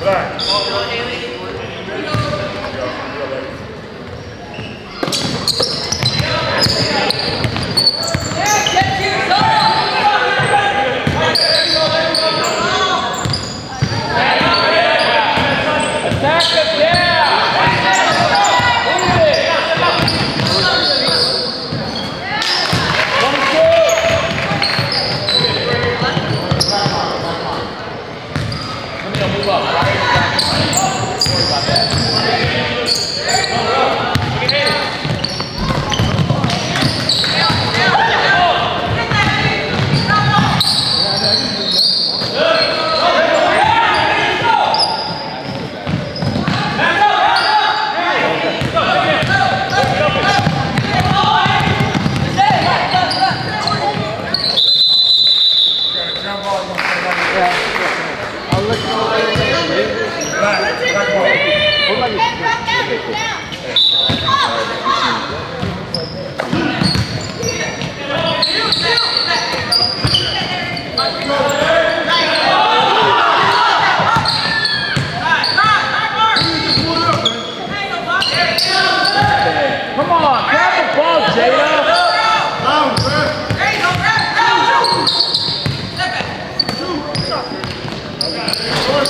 Vai.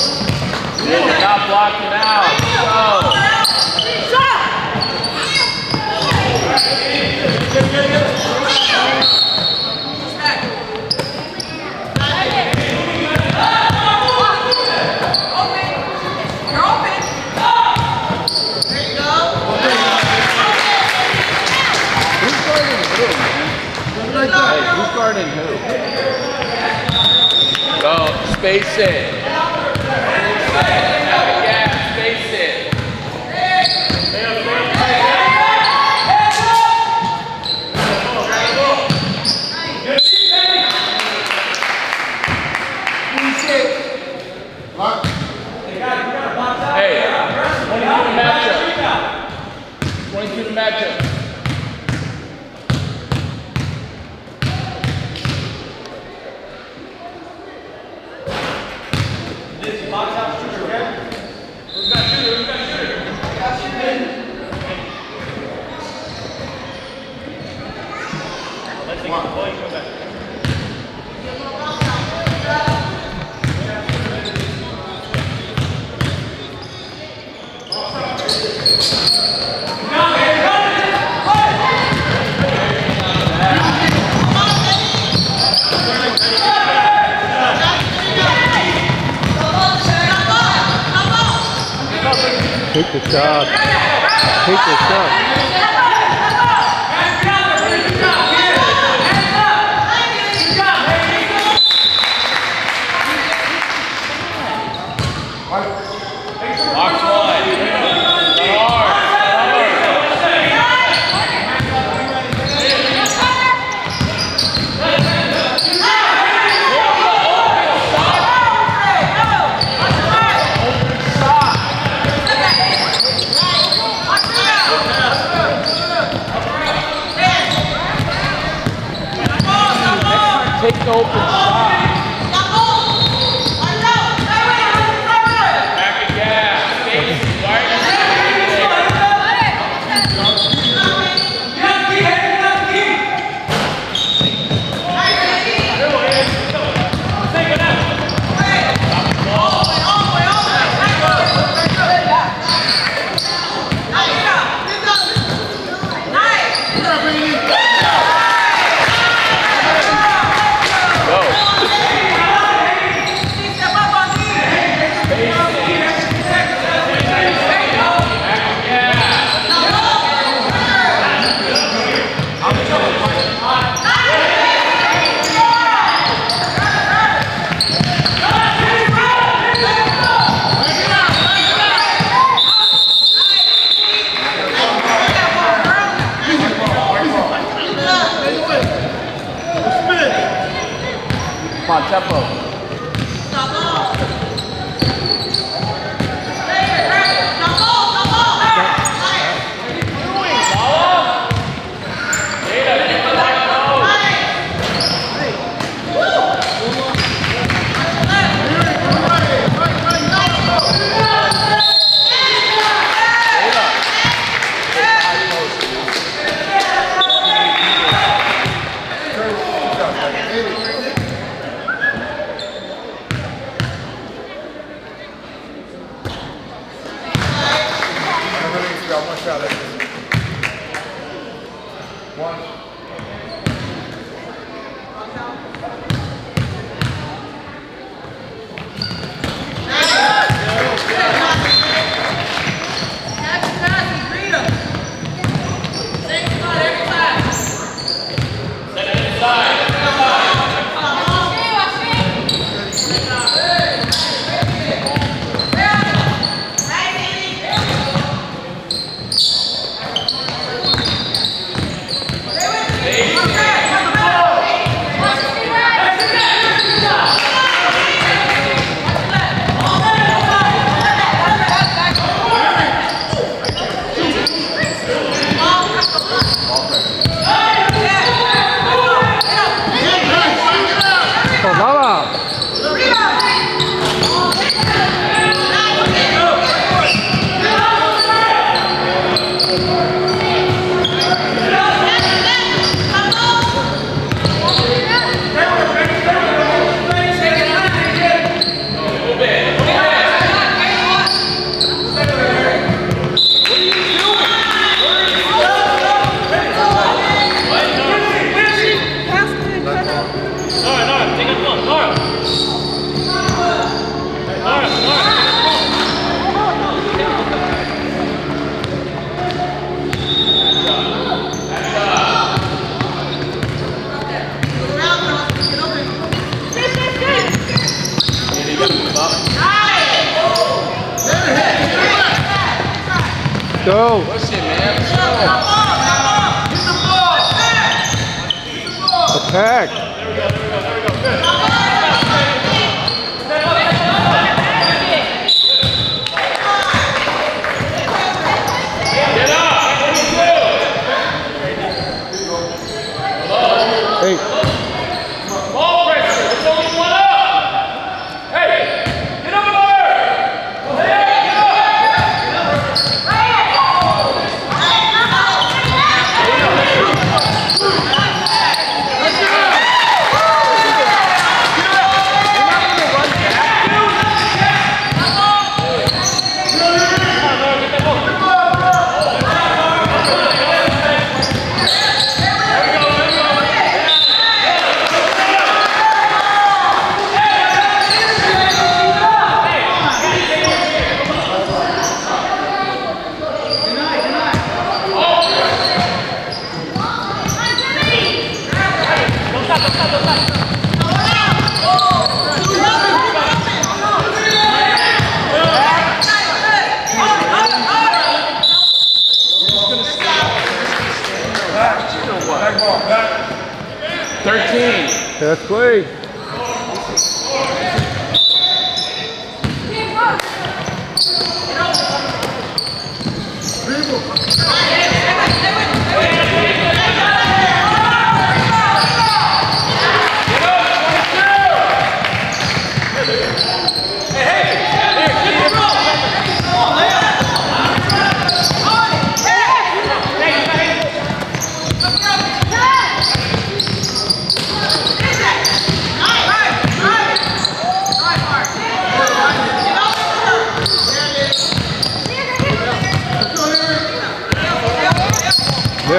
oh not blocking out. Go. Who's guarding who? Go, space it. Hey! Take the shot. Take the shot.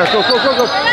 Go, go, go, go.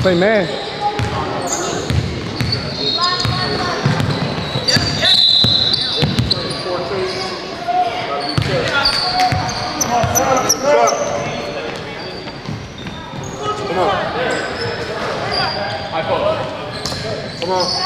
Play, man. Come on. High. Come on.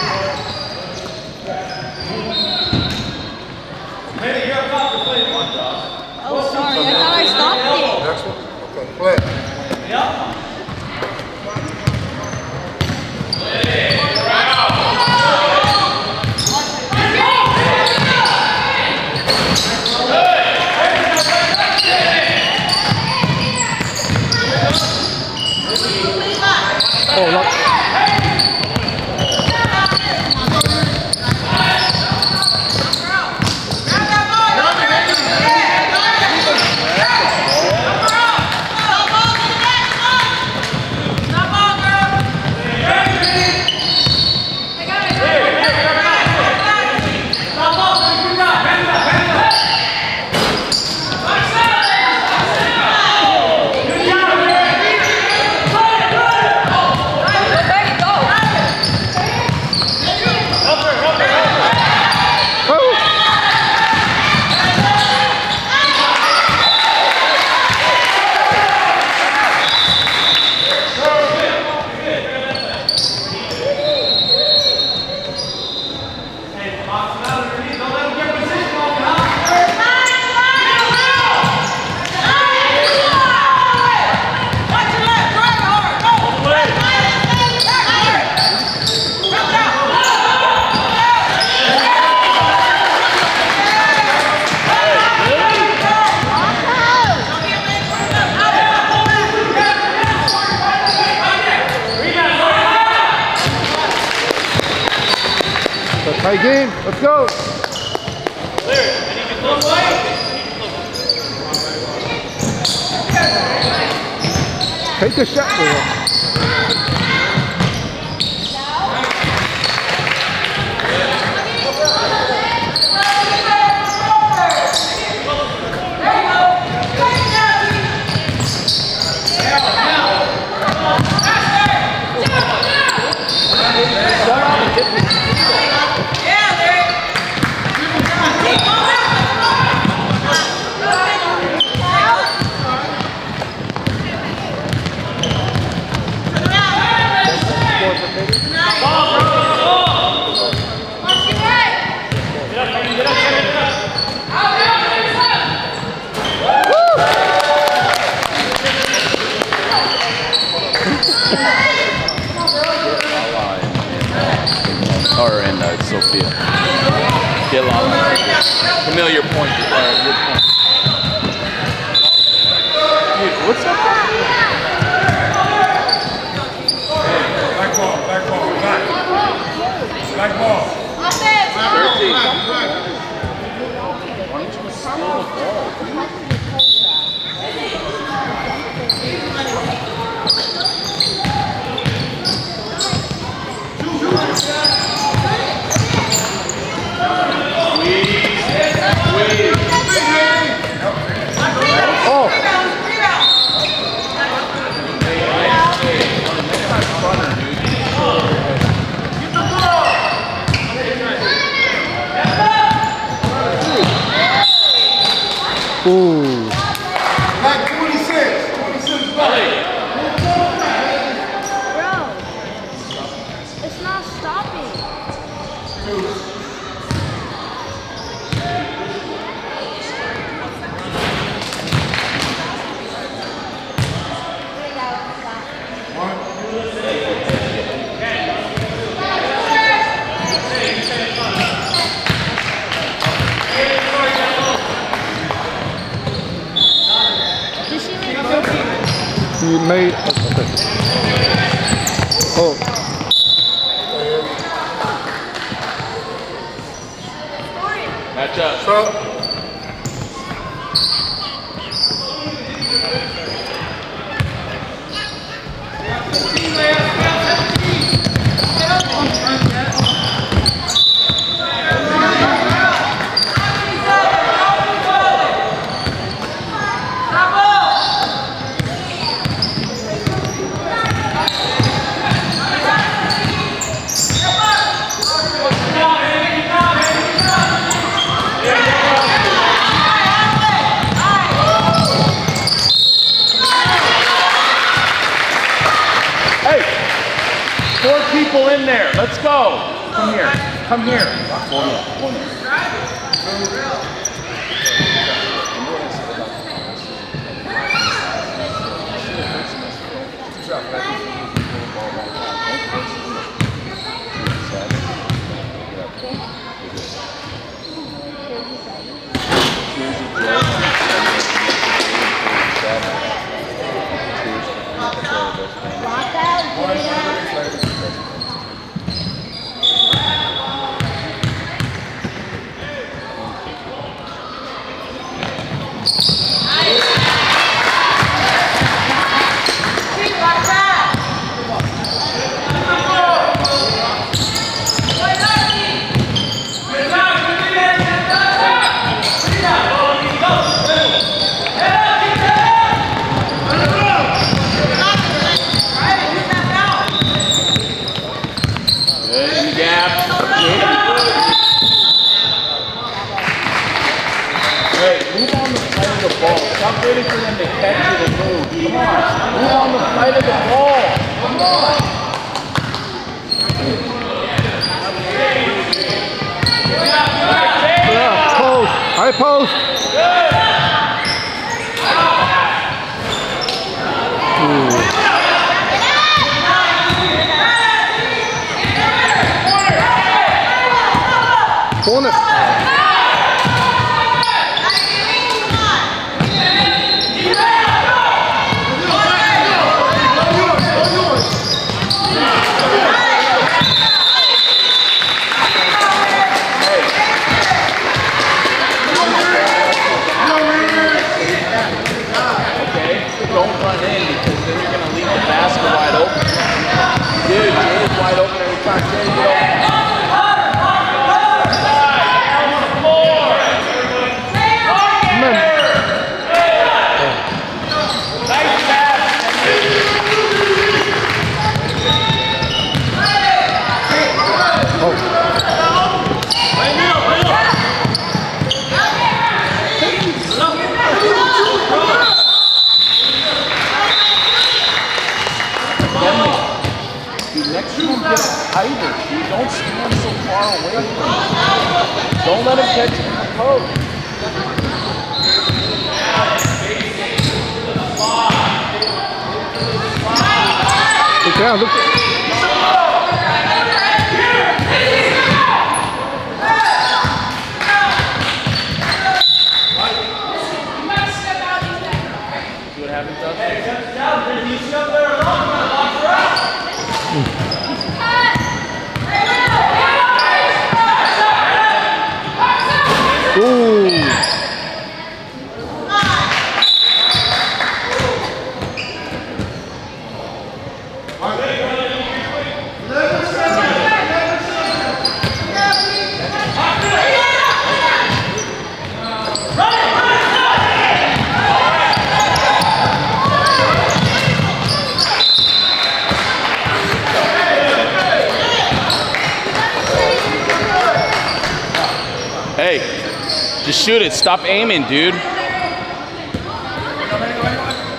Just shoot it. Stop aiming, dude.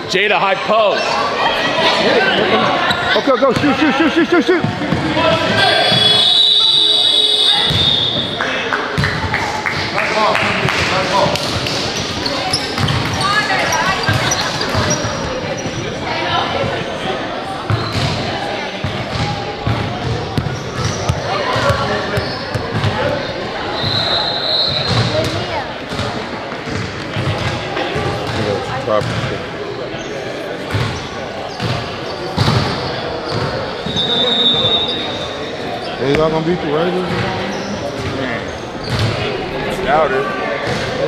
Jada, high pose. Go, go, go. Shoot, shoot, shoot, shoot, shoot, shoot. Is y'all gonna beat the Raiders? Doubt it.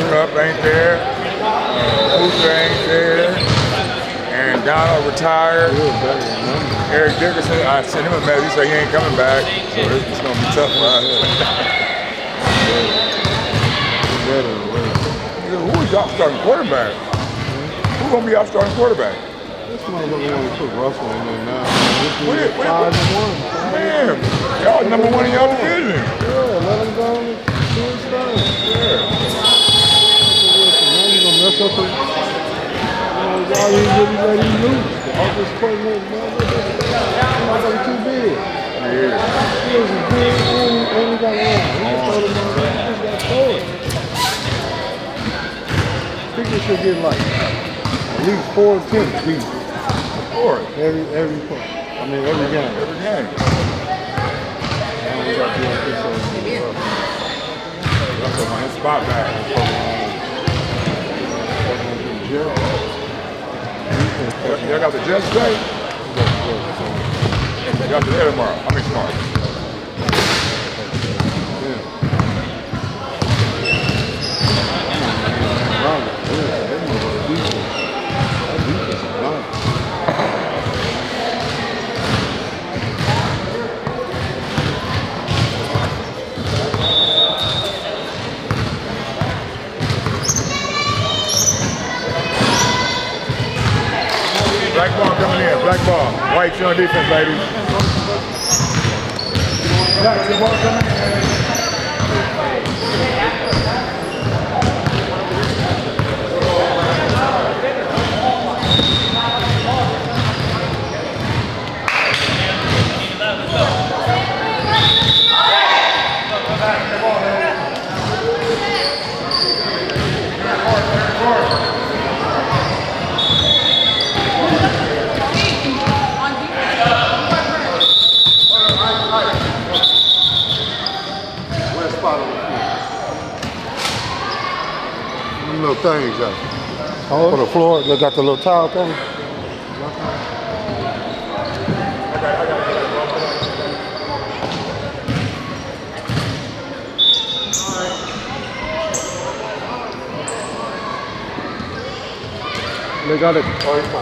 Kupp ain't there. Uh, ain't there. And Donald retired. Still better than them. Eric Dickerson, I sent him a message. He said he ain't coming back. So it's, gonna be tough for us. Better than Raiders. He said, Who is y'all starting quarterback? Who gonna be our starting quarterback? This motherfucker want to put Russell in there now. What what it- five and one. Man, y'all number one in y'all division. Yeah, let him go and do his thing. Yeah. Now you gonna mess up know, y'all really let him loose. The offense coordinator, man, motherfucker too big. Yeah. He was big and, he got one. He just got told. People should get like at least four attempts deep Four. every every. I mean every game. Every game. Rough. Russell on his spot back. The. Defense Y'all got the Jets today? the Y'all got the there tomorrow. I mean tomorrow. yeah. Robert, yeah, that motherfucker defense. That defense is nice. Black ball coming in. Black ball. White's on defense, ladies. Black ball coming in. Where's spot on the floor? Them little things out. Oh, on the floor, they got the little tile thing. They got it.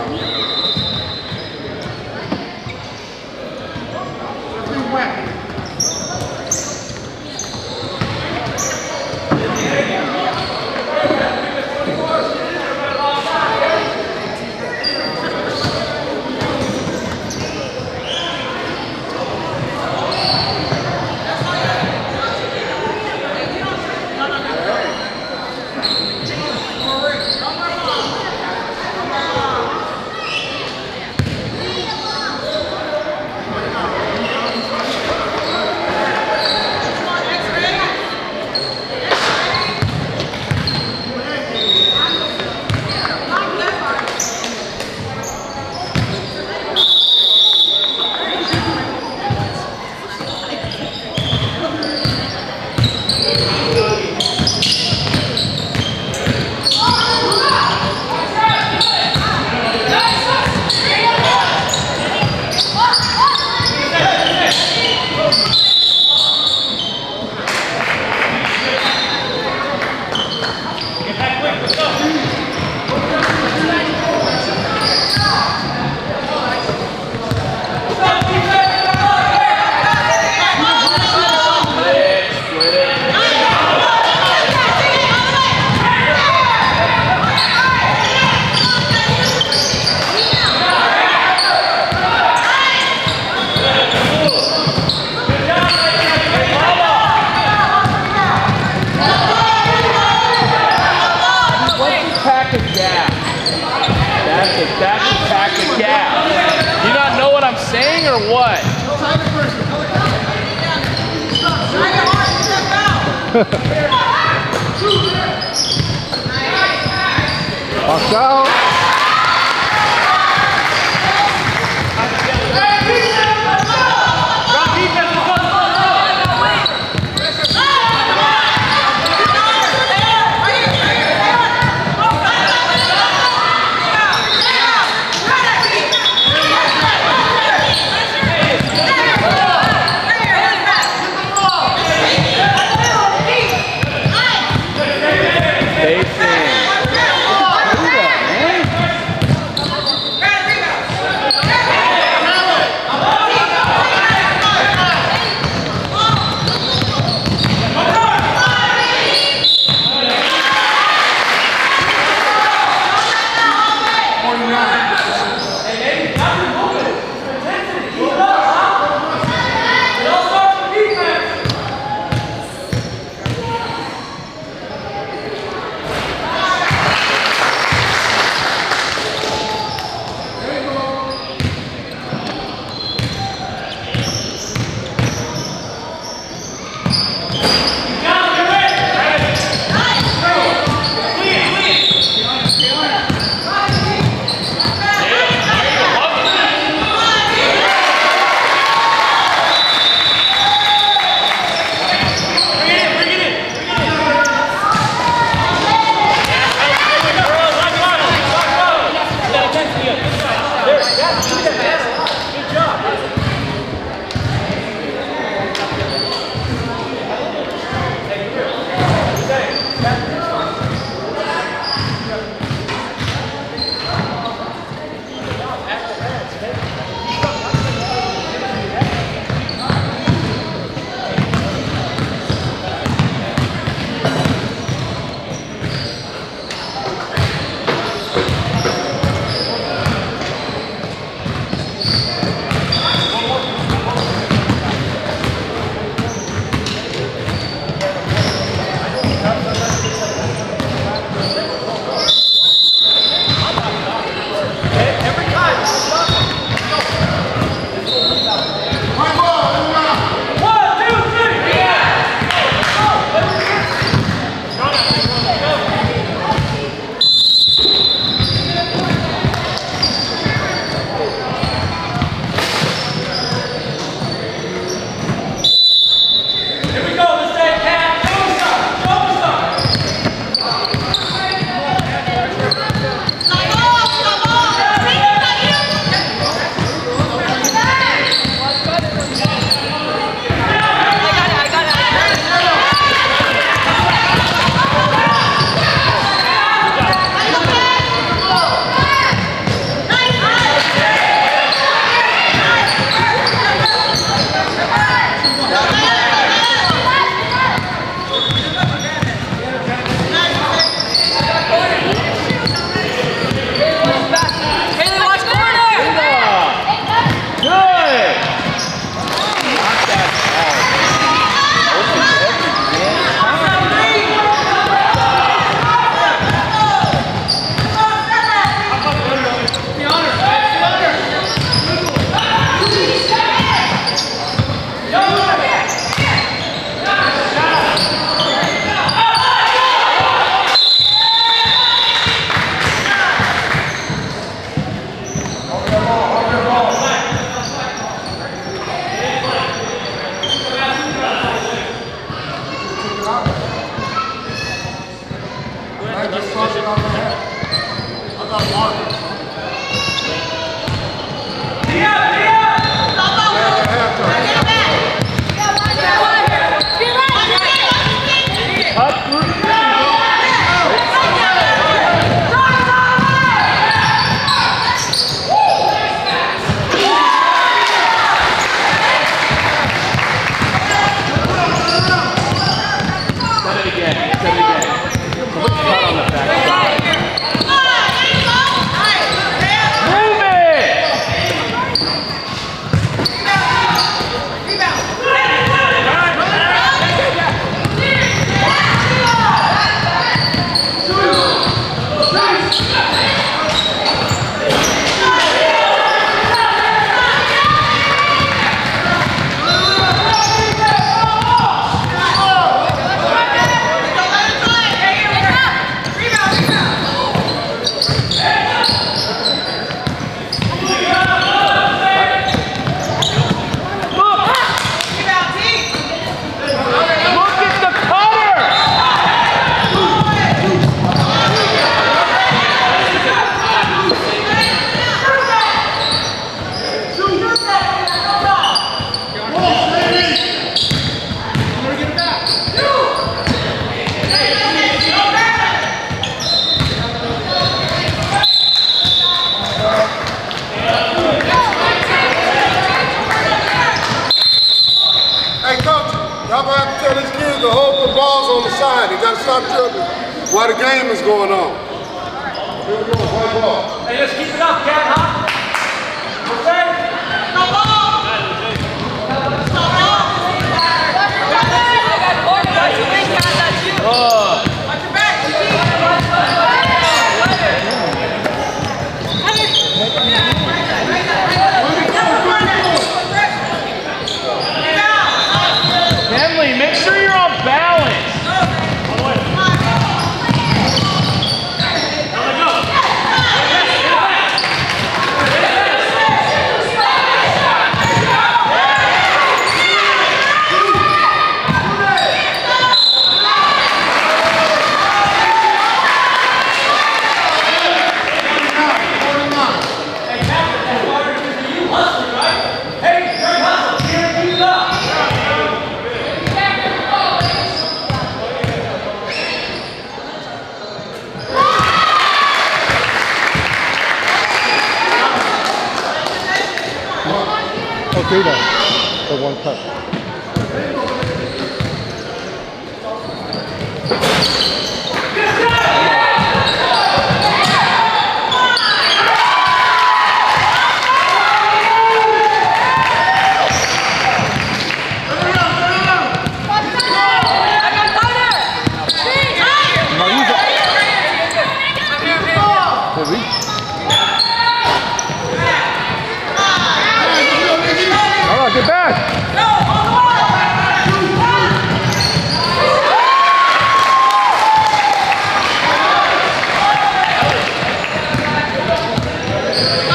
All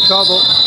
Ciao, ciao.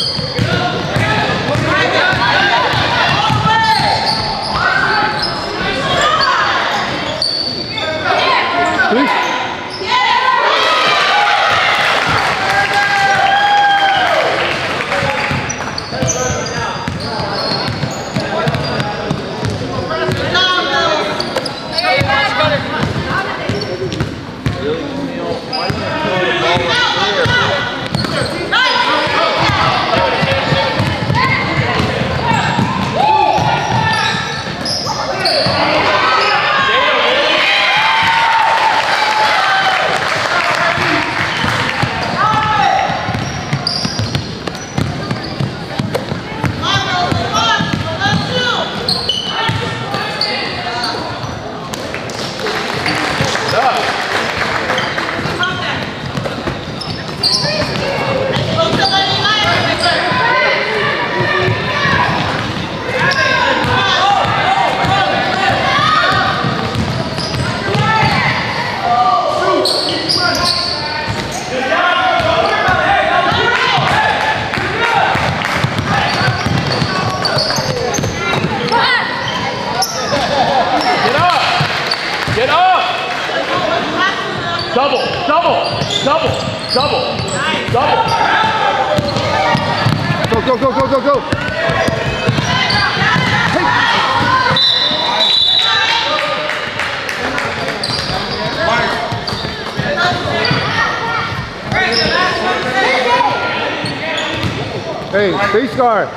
Yeah. Double. Double. Double. Go, go, go, go, go, go. Hey, face guard.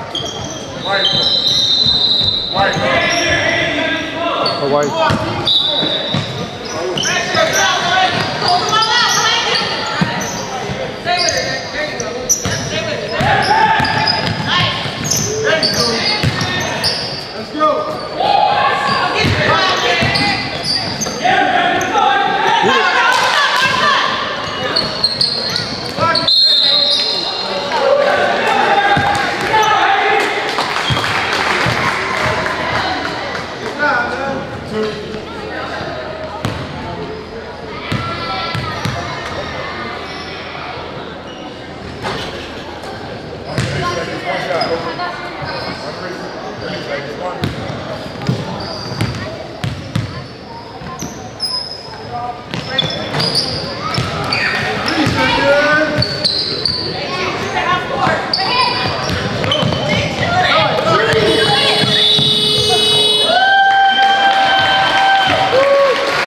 White. White. Oh, white.